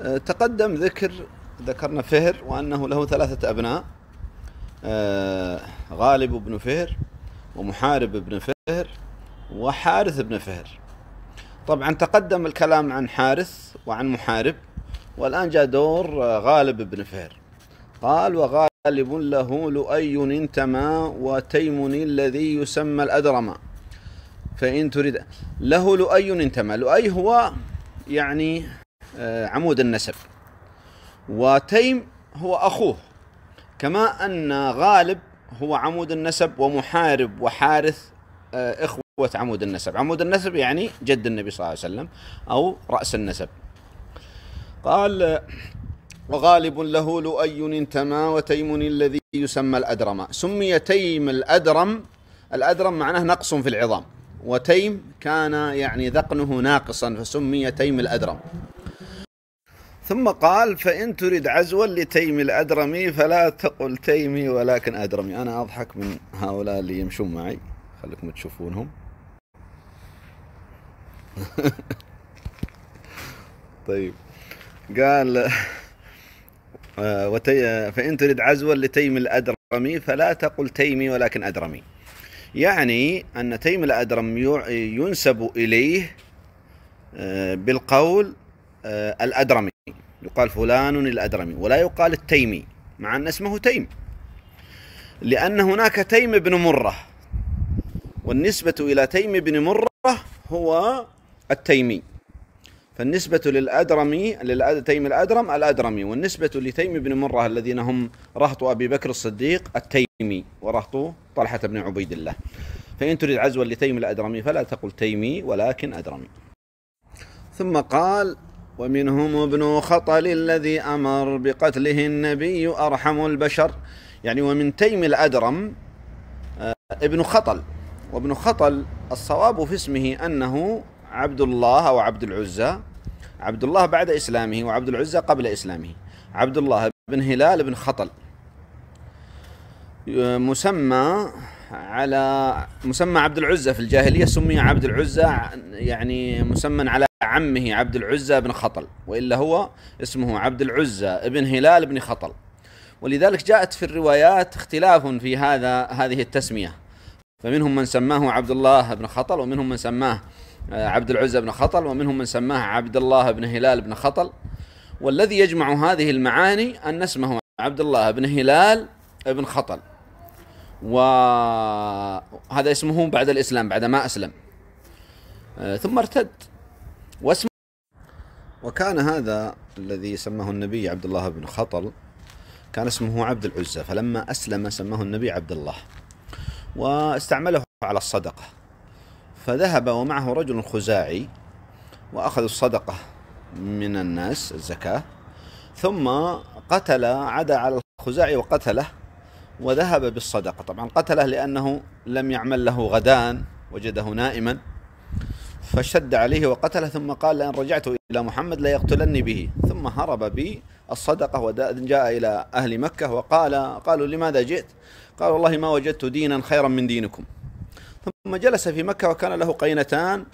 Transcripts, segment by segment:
آه، تقدم ذكر ذكرنا فهر وأنه له ثلاثة أبناء آه، غالب بن فهر ومحارب بن فهر وحارث بن فهر. طبعا تقدم الكلام عن حارث وعن محارب والآن جاء دور آه، غالب بن فهر. قال وغالب له لؤي انتمى وتيم الذي يسمى الأدرم. فإن تريد له لؤي انتمى. لؤي هو يعني عمود النسب. وتيم هو أخوه كما أن غالب هو عمود النسب ومحارب وحارث آه، إخوة عمود النسب. عمود النسب يعني جد النبي صلى الله عليه وسلم أو رأس النسب. قال وغالب له لؤي انتمى وتيم الذي يسمى الأدرم. سمي تيم الأدرم الأدرم معناه نقص في العظام. وتيم كان يعني ذقنه ناقصا فسمي تيم الأدرم. ثم قال فإن تريد عزوا لتيم الأدرمي فلا تقل تيمي ولكن أدرمي. أنا أضحك من هؤلاء اللي يمشون معي. خليكم تشوفونهم. طيب. قال آه، فإن تريد عزوا لتيم الأدرمي فلا تقل تيمي ولكن أدرمي. يعني أن تيم الأدرم ينسب إليه آه، بالقول آه، الأدرمي. يقال فلان الأدرمي ولا يقال التيمي مع أن اسمه تيم. لأن هناك تيم بن مرة والنسبة إلى تيم بن مرة هو التيمي. فالنسبة للأدرمي للتيم الأدرم الأدرمي والنسبة لتيم بن مرة الذين هم رهط أبي بكر الصديق التيمي ورهط طلحة بن عبيد الله. فإن تريد عزوا لتيم الأدرمي فلا تقل تيمي ولكن أدرمي. ثم قال ومنهم ابن خطل الذي أمر بقتله النبي أرحم البشر يعني ومن تيم الأدرم آه، ابن خطل. وابن خطل الصواب في اسمه أنه عبد الله أو عبد العزى عبد الله بعد إسلامه وعبد العزى قبل إسلامه. عبد الله بن هلال بن خطل مسمى على مسمى عبد العزى في الجاهلية سمي عبد العزى يعني مسمى على عمه عبد العزى بن خطل وإلا هو اسمه عبد العزى بن هلال بن خطل. ولذلك جاءت في الروايات اختلاف في هذا هذه التسمية. فمنهم من سماه عبد الله بن خطل ومنهم من سماه آه، عبد العزى بن خطل ومنهم من سماه عبد الله بن هلال بن خطل. والذي يجمع هذه المعاني أن اسمه عبد الله بن هلال بن خطل. وهذا اسمه بعد الإسلام بعد ما أسلم. آه، ثم ارتد. واسمه وكان هذا الذي سماه النبي عبد الله بن خطل كان اسمه عبد العزى فلما أسلم سماه النبي عبد الله واستعمله على الصدقة. فذهب ومعه رجل خزاعي وأخذ الصدقة من الناس الزكاة ثم قتل عدا على الخزاعي وقتله وذهب بالصدقة. طبعا قتله لأنه لم يعمل له غدان وجده نائما. فشد عليه وقتله ثم قال لأن رجعت إلى محمد ليقتلني به. ثم هرب بالصدقة وجاء إلى أهل مكة وقال قالوا لماذا جئت؟ قال والله ما وجدت دينا خيرا من دينكم. ثم جلس في مكة وكان له قينتان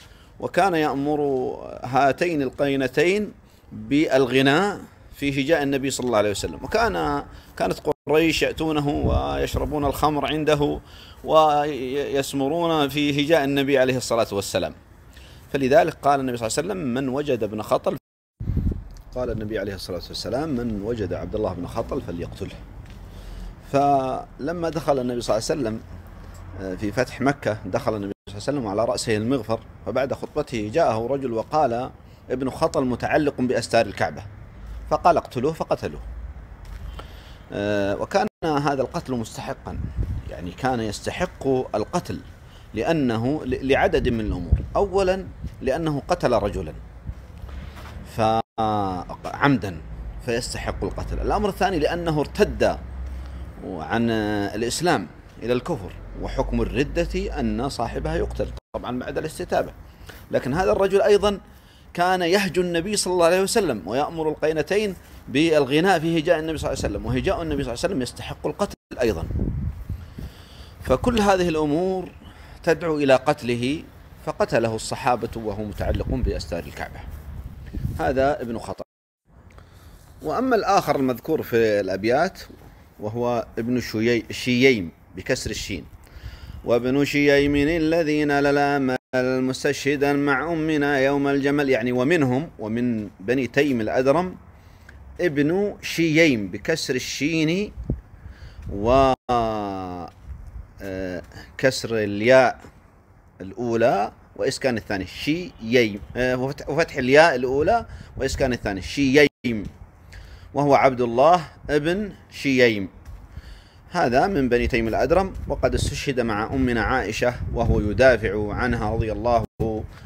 وكان يأمر هاتين القينتين بالغناء في هجاء النبي صلى الله عليه وسلم. وكان كانت قريش يأتونه ويشربون الخمر عنده ويسمرون في هجاء النبي عليه الصلاة والسلام. فلذلك قال النبي صلى الله عليه وسلم من وجد ابن خطل قال النبي عليه الصلاة والسلام من وجد عبد الله بن خطل فليقتله. فلما دخل النبي صلى الله عليه وسلم آه، في فتح مكة دخل النبي صلى الله عليه وسلم على رأسه المغفر فبعد خطبته جاءه رجل وقال ابن خطل متعلق بأستار الكعبة. فقال اقتلوه فقتلوه. آه، وكان هذا القتل مستحقا يعني كان يستحق القتل. لأنه لعدد من الأمور. أولا لأنه قتل رجلا. فعمدا فيستحق القتل. الأمر الثاني لأنه ارتد عن الإسلام إلى الكفر. وحكم الردة أن صاحبها يقتل. طبعا بعد الاستتابة. لكن هذا الرجل أيضا كان يهجو النبي صلى الله عليه وسلم ويأمر القينتين بالغناء في هجاء النبي صلى الله عليه وسلم. وهجاء النبي صلى الله عليه وسلم يستحق القتل أيضا. فكل هذه الأمور تدعو إلى قتله فقتله الصحابة وهو متعلق بأستار الكعبة. هذا ابن خطر وأما الآخر المذكور في الأبيات وهو ابن شيي شييم بكسر الشين. وابن شييم الذين للامل مستشهدا مع أمنا يوم الجمل يعني ومنهم ومن بني تيم الأدرم ابن شييم بكسر الشين و كسر الياء الأولى وإسكان الثاني؟ شييم آه، وفتح الياء الأولى وإسكان الثاني؟ شييم وهو عبد الله ابن شييم هذا من بني تيم الأدرم وقد استشهد مع أمنا عائشة وهو يدافع عنها رضي الله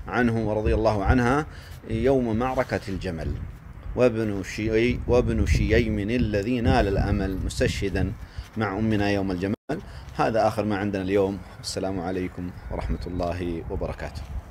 عنه ورضي الله عنها يوم معركة الجمل. وابن شيي وابن شييم الذي نال الأمل مستشهدا مع أمنا يوم الجمل. هذا آخر ما عندنا اليوم. السلام عليكم ورحمة الله وبركاته.